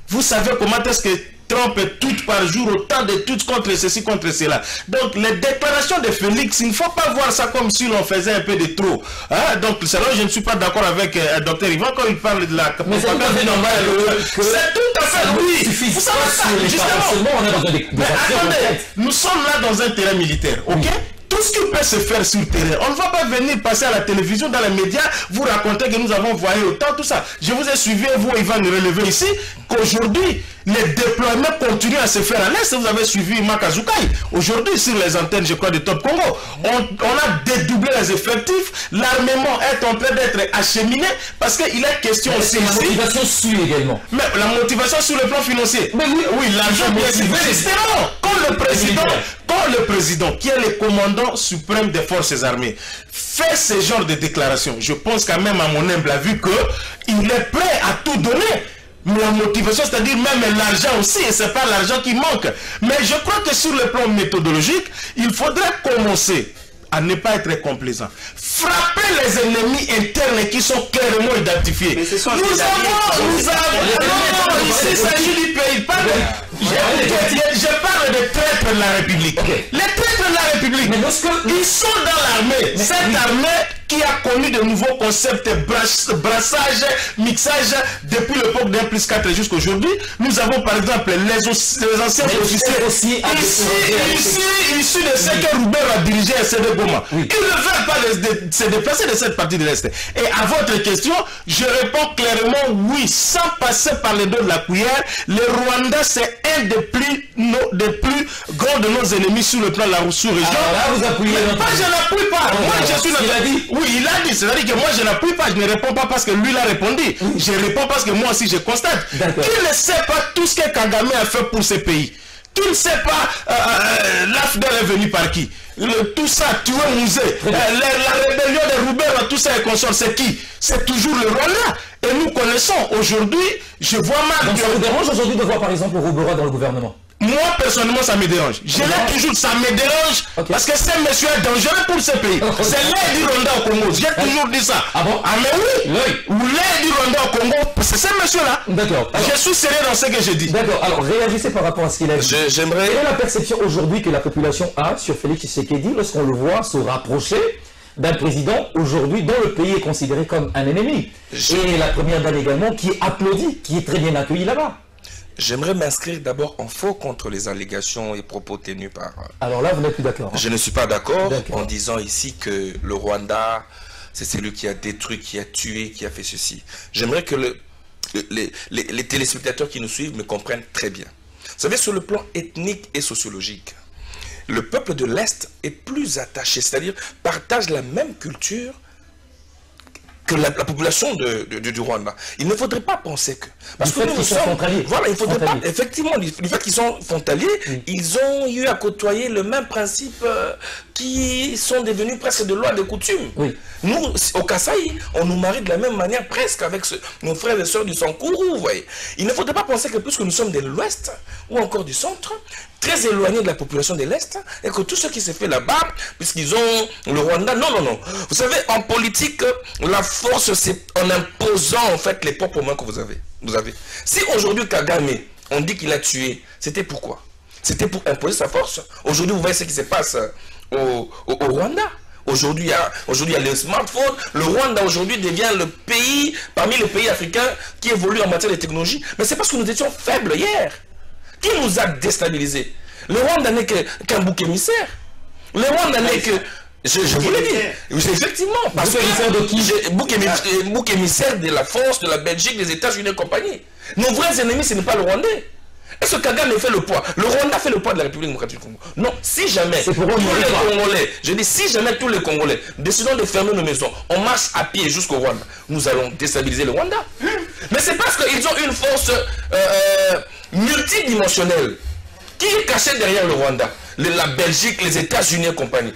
Vous savez comment est-ce que Trump toutes par jour, autant de toutes contre ceci, contre cela. Donc les déclarations de Félix, il ne faut pas voir ça comme si l'on faisait un peu de trop. Hein? Donc c'est là je ne suis pas d'accord avec le euh, docteur Yvan quand il parle de la Mais c'est tout à fait normal. C'est tout à fait oui. Vous savez ça, justement. Mais attendez, nous sommes là dans un terrain militaire, ok? Tout ce qui peut se faire sur le terrain. On ne va pas venir passer à la télévision, dans les médias, vous raconter que nous avons voyé autant, tout ça. Je vous ai suivi, vous, Ivan, relever ici, qu'aujourd'hui, les déploiements continuent à se faire à l'Est. Vous avez suivi Makazukai. Aujourd'hui, sur les antennes, je crois, de Top Congo, on, a dédoublé les effectifs. L'armement est en train d'être acheminé parce qu'il est question aussi. La motivation suit également. Mais la motivation sur le plan financier. Mais oui, oui l'argent bien Justement, quand le président, quand le président, qui est le commandant suprême des forces armées, fait ce genre de déclaration, je pense quand même à mon humble avis qu'il est prêt à tout donner la motivation, c'est-à-dire même l'argent aussi, et ce n'est pas l'argent qui manque. Mais je crois que sur le plan méthodologique, il faudrait commencer à ne pas être complaisant. Frapper les ennemis internes qui sont clairement identifiés. nous avons, nous avons, ici, s'agit du pays. Je, parle des traîtres de la République. Les traîtres de la République, ils sont dans l'armée. Cette armée qui a connu de nouveaux concepts brassage, mixage depuis l'époque d'un plus 4 jusqu'à aujourd'hui. Nous avons par exemple les, anciens officiers ici, issus de ce que Roubert a dirigé à CD Goma. Ils ne veulent pas se déplacer de cette partie de l'Est. Et à votre question, je réponds clairement oui, sans passer par les dos de la cuillère. Le Rwanda, c'est un des plus, des plus grands de nos ennemis sur le plan de la sous-région. vous appuyez Moi, je n'appuie pas. Moi, je suis notre... Oui, il a dit. C'est-à-dire que moi, je n'appuie pas. Je ne réponds pas parce que lui l'a répondu. Je réponds parce que moi aussi, je constate. Tu ne sais pas tout ce que Kagame a fait pour ce pays. Tu ne sais pas euh, euh l'AFDEL est venu par qui? Tout ça, tu es musée. Euh, la, rébellion de Roubaix, tout ça est consort, c'est qui? C'est toujours le Rwanda. Et nous connaissons aujourd'hui, je vois mal. Donc ça vous dérange aujourd'hui de voir par exemple Roubaix dans le gouvernement? Moi, personnellement, ça me dérange. Je l'ai toujours, ça me dérange parce que ce monsieur est dangereux pour ce pays. C'est l'air du Rwanda au Congo. J'ai toujours dit ça. Ah bon? Ah, mais oui. L'air du Rwanda au Congo, c'est ce monsieur-là. D'accord. Je suis sérieux dans ce que j'ai dit. D'accord. Alors, réagissez par rapport à ce qu'il a dit. J'aimerais. Quelle est la perception aujourd'hui que la population a sur Félix Tshisekedi lorsqu'on le voit se rapprocher d'un président aujourd'hui dont le pays est considéré comme un ennemi? Et la première dame également qui est applaudie, qui est très bien accueillie là-bas. J'aimerais m'inscrire d'abord en faux contre les allégations et propos tenus par... Euh, Alors là, vous n'êtes plus d'accord. Hein. Je ne suis pas d'accord en disant ici que le Rwanda, c'est celui qui a détruit, qui a tué, qui a fait ceci. J'aimerais que le, les, les, téléspectateurs qui nous suivent me comprennent très bien. Vous savez, sur le plan ethnique et sociologique, le peuple de l'Est est plus attaché, c'est-à-dire partage la même culture que la, population de, du Rwanda. Il ne faudrait pas penser que... Parce que nous sont frontaliers. Voilà, il faudrait pas... Effectivement, du fait qu'ils sont frontaliers, ils ont eu à côtoyer le même principe euh, qui sont devenus presque de loi de coutume. Nous, au Kasaï, on nous marie de la même manière presque avec nos frères et sœurs du Sankourou, vous voyez. Il ne faudrait pas penser que puisque nous sommes de l'Ouest ou encore du Centre, très éloignés de la population de l'Est, et que tout ce qui se fait là-bas, puisqu'ils ont le Rwanda, non, non, non. Vous savez, en politique, la force, c'est en imposant en fait les propres mains que vous avez. Vous. Si aujourd'hui Kagame, on dit qu'il a tué, c'était pourquoi C'était pour imposer sa force. Aujourd'hui, vous voyez ce qui se passe au, Rwanda. Aujourd'hui, il, y a, il les smartphones. Le Rwanda, aujourd'hui, devient le pays, parmi les pays africains, qui évolue en matière de technologie. Mais c'est parce que nous étions faibles hier. Qui nous a déstabilisés? Le Rwanda n'est qu'un bouc émissaire. Le Rwanda n'est que... Je, vous l'ai dit. Effectivement. Parce que de qui bouc, émissaire, bouc émissaire de la France, de la Belgique, des États-Unis et compagnie. Nos vrais ennemis, ce n'est pas le Rwandais. Est-ce que Kagame fait le poids? Le Rwanda fait le poids de la République démocratique du Congo Non, si jamais tous les Congolais, je dis si jamais tous les Congolais décidons de fermer nos maisons, on marche à pied jusqu'au Rwanda, nous allons déstabiliser le Rwanda. Mais c'est parce qu'ils ont une force euh, euh, multidimensionnelle qui est cachée derrière le Rwanda, la Belgique, les États-Unis et compagnie.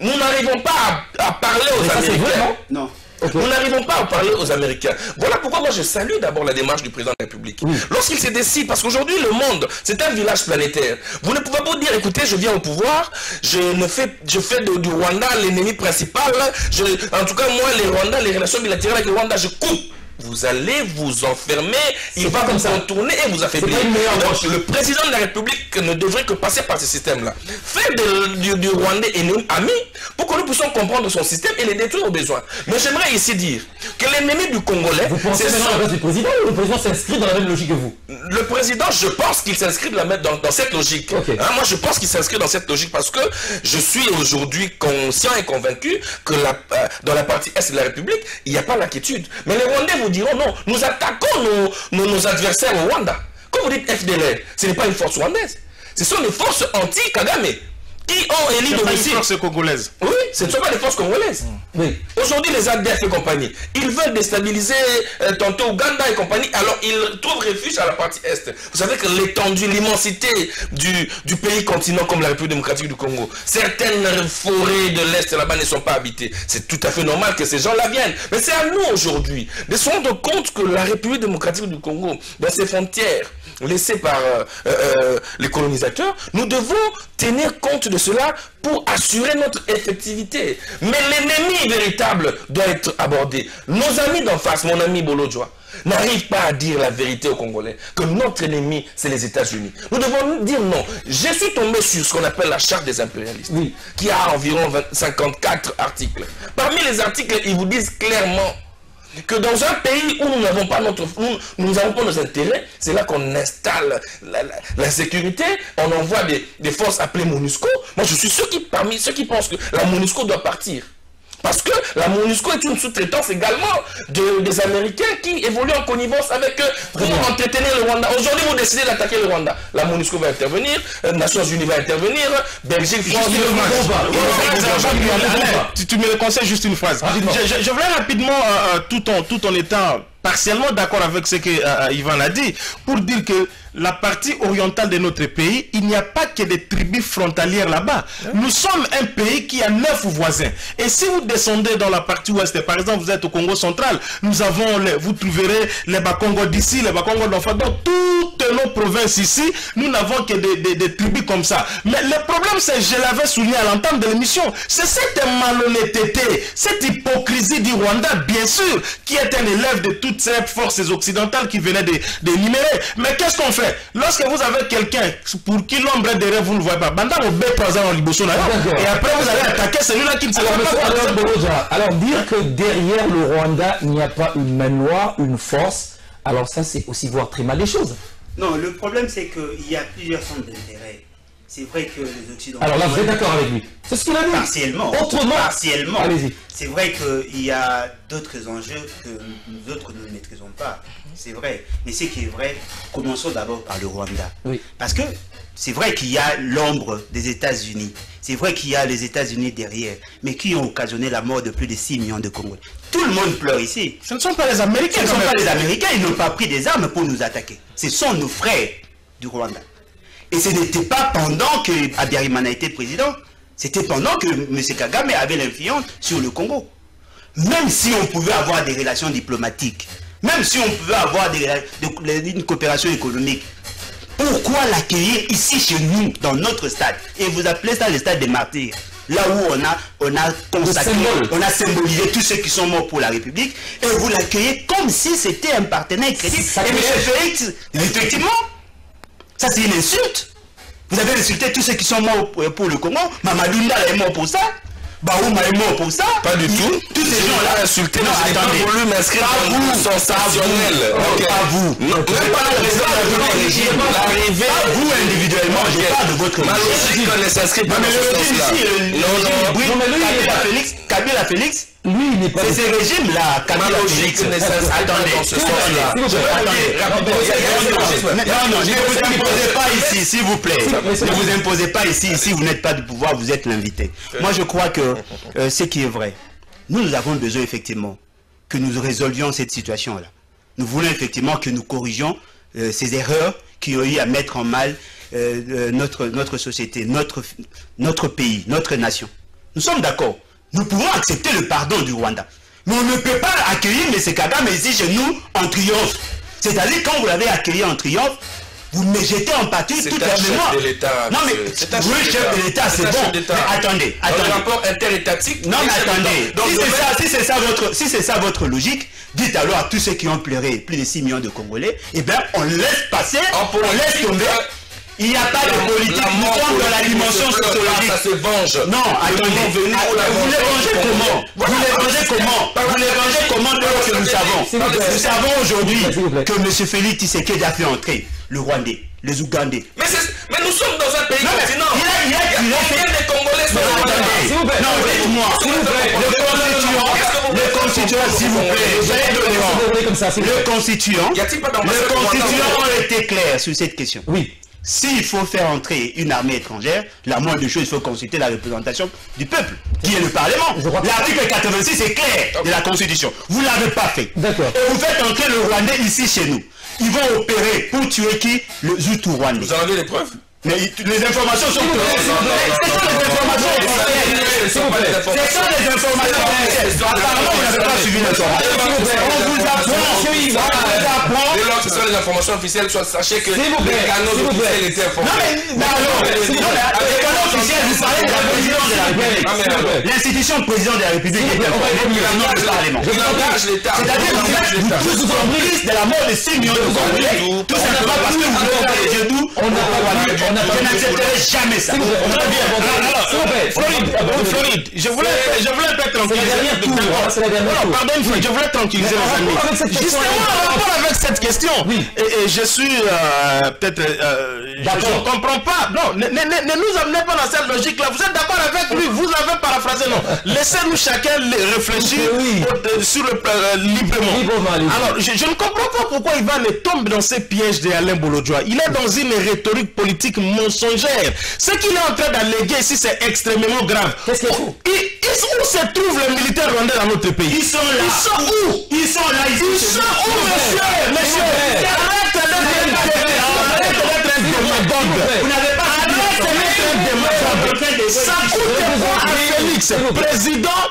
Nous n'arrivons pas à, parler aux Américains. non? Nous n'arrivons pas à parler aux Américains. Voilà pourquoi moi je salue d'abord la démarche du président de la République. Lorsqu'il s'est décidé, parce qu'aujourd'hui le monde, c'est un village planétaire. Vous ne pouvez pas dire, écoutez, je viens au pouvoir, je ne fais, je fais du Rwanda l'ennemi principal. en tout cas, moi, les Rwanda, les relations bilatérales avec le Rwanda, je coupe vous allez vous enfermer, il va vous tourner et vous affaiblir. le président de la République ne devrait que passer par ce système-là. Faire du, du, Rwandais ennemi ami pour que nous puissions comprendre son système et les détruire au besoin. Mais j'aimerais ici dire que l'ennemi du Congolais... Vous pensez maintenant du président ou le président s'inscrit dans la même logique que vous? Le président, je pense qu'il s'inscrit dans, dans, cette logique. Hein, moi, je pense qu'il s'inscrit dans cette logique parce que je suis aujourd'hui conscient et convaincu que la, euh, dans la partie Est de la République, il n'y a pas l'inquiétude. Mais les Rwandais vous diront non, nous attaquons nos, adversaires au Rwanda. Quand vous dites FDLR, ce n'est pas une force rwandaise. Ce sont les forces anti-Kagame qui ont élu domicile. C'est forces congolaises. Oui, ce ne sont pas les forces congolaises. Oui. Aujourd'hui, les ADF et compagnie, ils veulent déstabiliser euh, tantôt Ouganda et compagnie, alors ils trouvent refuge à la partie Est. Vous savez que l'étendue, l'immensité du, du, pays continent comme la République démocratique du Congo, certaines forêts de l'Est là-bas ne sont pas habitées. C'est tout à fait normal que ces gens-là viennent. Mais c'est à nous aujourd'hui de se rendre compte que la République démocratique du Congo, dans ses frontières, laissées par euh, euh, les colonisateurs, nous devons tenir compte de de cela pour assurer notre effectivité. Mais l'ennemi véritable doit être abordé. Nos amis d'en face, mon ami Bolodjoa, n'arrivent pas à dire la vérité aux Congolais, que notre ennemi, c'est les États-Unis. Nous devons dire non. Je suis tombé sur ce qu'on appelle la charte des impérialistes, qui a environ 54 articles. Parmi les articles, ils vous disent clairement que dans un pays où nous n'avons pas notre, nous, pas nos intérêts, c'est là qu'on installe la, sécurité, on envoie des, des, forces appelées MONUSCO. Moi, je suis ceux qui, parmi ceux qui pensent que la MONUSCO doit partir. Parce que la MONUSCO est une sous-traitance également des Américains qui évoluent en connivence avec eux pour entretenir le Rwanda. Aujourd'hui, vous décidez d'attaquer le Rwanda. La MONUSCO va intervenir, les euh, Nations Unies va intervenir, Belgique, France, tu, tu me le conseilles juste une phrase. Je, je, voulais rapidement, euh, euh, tout, en, tout en étant partiellement d'accord avec ce que Ivan a dit, pour dire que la partie orientale de notre pays, il n'y a pas que des tribus frontalières là-bas. Nous sommes un pays qui a neuf voisins. Et si vous descendez dans la partie ouest, par exemple, vous êtes au Congo central, nous avons, les, vous trouverez les Bakongo d'ici, les Bakongo d'enfant. Donc, toutes nos provinces ici, nous n'avons que des, tribus comme ça. Mais le problème, c'est, je l'avais souligné à l'entente de l'émission, c'est cette malhonnêteté, cette hypocrisie du Rwanda, bien sûr, qui est un élève de toutes ces forces occidentales qui venaient d'énumérer. Mais qu'est-ce qu'on fait? Lorsque vous avez quelqu'un pour qui l'ombre est derrière, vous ne le voyez pas. Et après, vous allez attaquer celui-là qui ne sait pas. Alors, dire que derrière le Rwanda, il n'y a pas une main noire, une force, alors ça, c'est aussi voir très mal les choses. Non, le problème, c'est qu'il y a plusieurs centres d'intérêt. C'est vrai que les Occidentaux... Alors là, vous êtes d'accord avec lui C'est ce qu'il a dit Partiellement. Autrement Partiellement. Allez-y. C'est vrai qu'il y a d'autres enjeux que nous autres, ne maîtrisons pas c'est vrai. Mais ce qui est vrai, commençons d'abord par le Rwanda. Oui. Parce que c'est vrai qu'il y a l'ombre des États-Unis. C'est vrai qu'il y a les États-Unis derrière, mais qui ont occasionné la mort de plus de 6 millions de Congolais. Tout le monde pleure ici. Ce ne sont pas les Américains. Ce ne sont pas les Américains. Ils n'ont pas pris des armes pour nous attaquer. Ce sont nos frères du Rwanda. Et ce n'était pas pendant que Abiyarimana était président. C'était pendant que M. Kagame avait l'influence sur le Congo. Même si on pouvait avoir des relations diplomatiques, même si on pouvait avoir une coopération économique, pourquoi l'accueillir ici chez nous, dans notre stade? Et vous appelez ça le stade des martyrs là où on a, on a consacré, on a symbolisé tous ceux qui sont morts pour la République, et vous l'accueillez comme si c'était un partenaire crédible. Et M. Félix, effectivement, ça c'est une insulte. Vous avez insulté tous ceux qui sont morts pour le Congo. Mamadou Ndala est mort pour ça. Baouma est mort pour ça. Pas du tout. Tous ces gens-là. insulté, non, n'ai pas voulu m'inscrire dans une sensationnel. Pas vous. Même pas le président de. L'arrivée. Pas vous individuellement, je parle de votre régime. Ma logique, on s'inscrit pas dans ce sens-là. Non, non. Non, mais lui, Félix, Kabila Félix, lui, il n'est pas. C'est ce régime-là, Kabila Félix. Attendez, sens-là. Non, non, ne vous imposez pas ici, s'il vous plaît. Ne vous imposez pas ici. Si vous n'êtes pas du pouvoir, vous êtes l'invité. Moi, je crois que euh, ce qui est vrai, nous, nous avons besoin effectivement que nous résolvions cette situation-là. Nous voulons effectivement que nous corrigions euh, ces erreurs qui ont eu à mettre en mal euh, notre, notre société, notre, notre pays, notre nation. Nous sommes d'accord. Nous pouvons accepter le pardon du Rwanda. Mais on ne peut pas accueillir M. Kagame ici chez nous en triomphe. C'est-à-dire quand vous l'avez accueilli en triomphe, vous me jetez en pâture toute la mémoire. Non mais, oui, chef de l'État, c'est bon. Mais attendez, attendez. Le rapport interétatique. Non mais attendez. Si c'est ça, si c'est ça votre, si c'est ça votre logique, dites alors à tous ceux qui ont pleuré, plus de 6 millions de Congolais, eh bien on laisse passer, on laisse tomber. Il n'y a pas de politique. Nous sommes dans la dimension sociologique. Ça se venge. Non, attendez. Vous les vengez comment? Vous les vengez comment? Vous les vengez comment de que nous savons? Nous savons aujourd'hui que M. Félix Tshisekedi a fait entrer le Rwandais, les Ougandais. Mais, mais nous sommes dans un pays continent. Il a, il a, il a fait des Congolais sont Non, dites-moi. Le constituant, s'il vous plaît, le constituant, le constituant a été clair sur cette question. Oui. S'il faut faire entrer une armée étrangère, la moindre des choses, il faut consulter la représentation du peuple, qui est le Parlement. L'article 86 est clair de la Constitution. Vous ne l'avez pas fait. D'accord. Et vous faites entrer le Rwandais ici chez nous. Ils vont opérer pour tuer qui? Le Zutu Rwandais. Vous en avez les preuves? Mais les informations sont... Ce sont les informations officielles. Ce sont les informations officielles. Apparemment, vous n'avez pas suivi l'information. On vous apprend. On vous apprend. Ce sont les informations officielles, sachez que les canaux officiels étaient informés. Non, mais les canaux officiels, vous parlez de la présidence de la République. L'institution de président de la République est informée. Je l'engage l'État. C'est-à-dire que vous tous complices de la mort de 6 millions de Congolais, tout simplement parce que vous faire les n'a je n'accepterai jamais ça. Floride, je voulais, je voulais un peu tranquilliser. Non, pardon, je voulais tranquilliser les amis. Justement, en rapport avec cette question, et, je suis peut-être, je ne comprends pas. Non, ne, nous amenez pas dans cette logique-là. Vous êtes d'accord avec lui, vous avez paraphrasé, non. Laissez-nous chacun réfléchir sur le librement. Alors, je, ne comprends pas pourquoi Ivan tombe dans ces pièges de Alain Bolodjoa. Il est dans une rhétorique politique mensongère. Ce qu'il est en train d'alléguer ici, c'est extrêmement grave. Qu'est-ce qu'il faut? Où se trouvent les militaires rwandais dans notre pays? Ils sont là. Ils sont où? Ils sont là. Ils, sont où, monsieur? Monsieur Arrête d'être un démagogue. Vous n'avez pas Arrête d'être un démagogue. Ça coûte quoi à Félix, président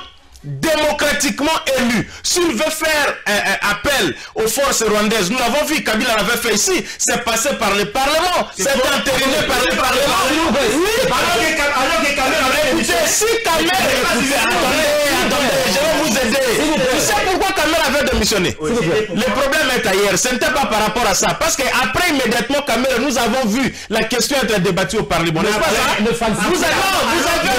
démocratiquement élu, s'il veut faire un, appel aux forces rwandaises, nous l'avons vu, Kabila l'avait fait ici, c'est passé par le Parlement, c'est entériné par le Parlement. Oui, alors que Kabila avait écouté. Si Kabila attendez, attendez, je vais vous aider. Tu sais pourquoi Kabila avait démissionné? Le problème est ailleurs, ce n'était pas par rapport à ça, parce qu'après immédiatement Kabila, nous avons vu la question être débattue au Parlement, n'est-ce pas ça? Vous avez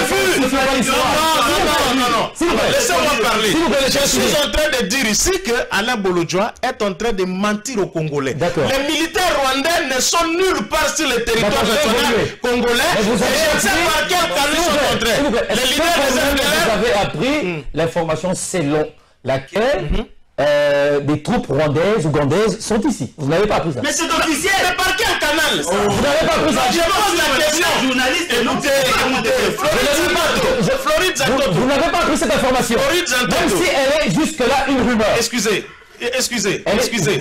vu non, non, non, non. Laissez-moi parler. Je suis en train de dire ici que Alain Bolodjoa est en train de mentir aux Congolais. Les militaires rwandais ne sont nulle part sur le territoire national congolais. Et je ne sais pas quel cas ils sont. Les leaders des Vous avez appris hmm. l'information selon laquelle hmm. Euh, des troupes rwandaises, ougandaises sont ici. Vous n'avez pas appris ça. Mais c'est officiel. Mais par quel canal oh. Vous n'avez pas appris ça. Je pose la question. Journaliste, écoutez, écoutez. Floride Zantoto. Vous, n'avez pas appris cette information. Floride Zantoto. Même si elle est jusque-là une rumeur. Excusez. Excusez, excusez, excusez,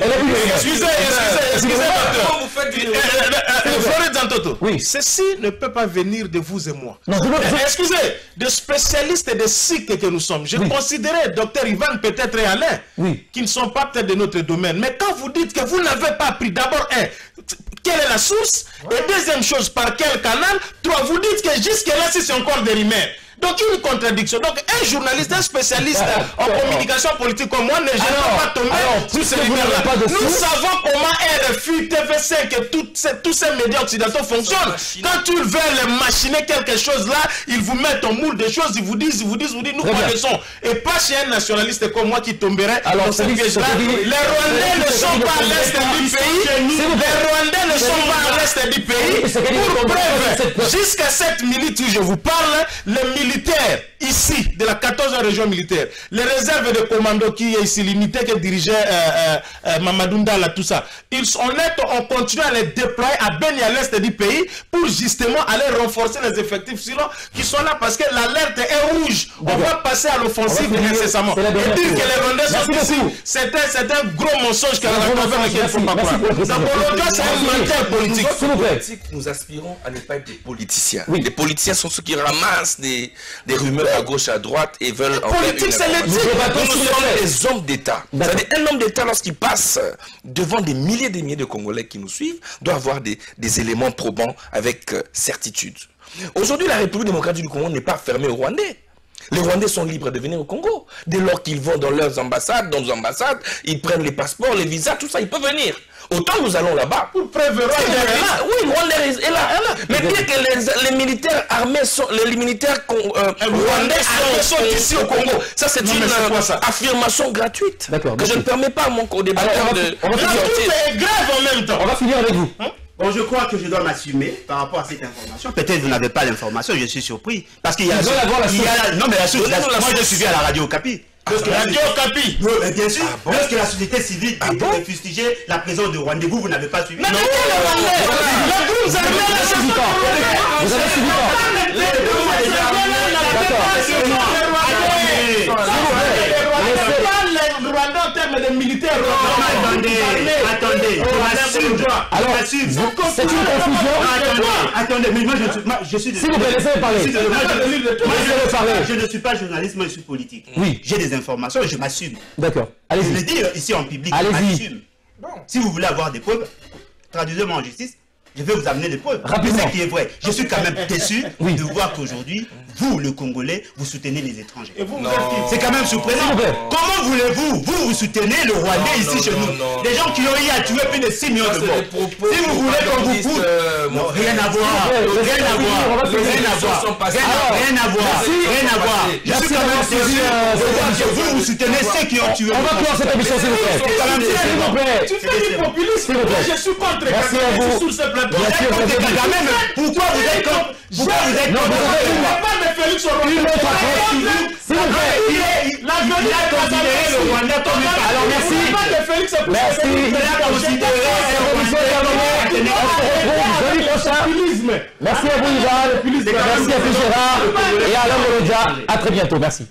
excusez, excusez, Floride Zantoto, oui. ceci ne peut pas venir de vous et moi. Non, Excusez, de spécialistes et de cycles que nous sommes. Je considérais docteur Ivan peut-être et Alain, oui. qui ne sont pas peut-être de notre domaine. Mais quand vous dites que vous n'avez pas pris d'abord un, quelle est la source? Et deuxième chose, par quel canal? Trois, vous dites que jusque-là, c'est encore des rumeurs. Donc une contradiction. Donc un journaliste, un spécialiste en communication politique comme moi ne pas tomber sur ces lumières-là. Nous savons comment RFI, TV5 et tous ces, médias occidentaux fonctionnent. Quand tu veux les machiner quelque chose là, ils vous mettent en moule des choses, ils vous disent, ils vous disent, ils vous disent, nous connaissons. Et pas chez un nationaliste comme moi qui tomberait dans ce piège-là. Les Rwandais ne sont pas à l'est du pays. Les Rwandais ne sont pas à l'est du pays. Pour preuve, jusqu'à cette minute où je vous parle, les militaires ici, de la 14e région militaire, les réserves de commando qui est ici limitées, que dirigeait euh, euh, euh Mamadou Ndala, tout ça, ils, on, est, on continue à les déployer à Beni, à l'est du pays, pour justement aller renforcer les effectifs sinon, qui sont là parce que l'alerte est rouge. On va passer à l'offensive nécessairement. Et dire que les Rwandais sont ici, c'est un, gros mensonge qu'elle a lequel il ne faut pas croire. c'est un menteur politique. Nous aspirons à ne pas être des politiciens. Les politiciens sont ceux qui ramassent des, des rumeurs à gauche, à droite et veulent en politique, c'est Nous sommes des hommes d'État. Un homme d'État, lorsqu'il passe devant des milliers et des milliers de Congolais qui nous suivent, doit avoir des, des éléments probants avec euh, certitude. Aujourd'hui, la République démocratique du Congo n'est pas fermée aux Rwandais. Les Rwandais sont libres de venir au Congo. Dès lors qu'ils vont dans leurs ambassades, dans nos ambassades, ils prennent les passeports, les visas, tout ça, ils peuvent venir. Autant nous allons là-bas. Pour prévenir. Oui, Rwanda est là. Mais dire que les, militaires armés sont, les militaires euh, rwandais sont, ici au Congo, ça c'est une affirmation gratuite que je ne permets pas à mon co-débatteur de. On va est grave en même temps. On va finir avec vous. Hein? Bon, je crois que je dois m'assumer par rapport à cette information. Peut-être vous n'avez pas l'information, je suis surpris. Parce qu'il y a, la, il y a non mais la source, moi je suis à la radio Capi. Lorsque la. Non, bien sûr, lorsque la société civile a fustigé la présence de Rwandais, vous, vous n'avez pas suivi. Mais Rwandais armé Vous avez suivi. Pas. Vous avez suivi pas. D'accord. Le Rwanda. En termes de militaires. Attendez, attendez. Alors, c'est une confusion. Attendez, mais moi je suis. S'il vous moi, Laissez-le parler. je ne suis pas journaliste, moi je suis politique. Oui. J'ai des informations et je m'assume. D'accord. Je le dis euh, ici en public, je m'assume. Si vous voulez avoir des preuves, traduisez-moi en justice. Je vais vous amener des preuves. Rapidement. C'est ce qui est vrai. Je suis quand même déçu Oui. de voir qu'aujourd'hui, vous, le Congolais, vous soutenez les étrangers. C'est quand même surprenant. Comment voulez-vous, vous, vous soutenez le Rwandais Non, ici non, chez non, nous? non, Des gens qui ont eu à tuer plus de 6 millions de morts. Si vous voulez qu'on vous foute, euh, rien à voir, rien à voir, rien à voir, rien à- voir, rien à voir. Je suis quand même que vous, vous soutenez ceux qui ont tué. On va clore cette émission, s'il vous plaît. S'il vous. Tu fais du populisme. S'il vous plaît. Je suis contre Merci à Kagame, vous. je suis sur ce plateau. Pourquoi vous êtes contre Pourquoi vous êtes Non, de Félix. Il est- de considéré le Rwanda comme Alors, merci. De. Il considéré un. On se retrouve jeudi prochain. À vous, Ivan. Merci à vous, Gérard. Et à Alain Molodia. À très bientôt. Merci.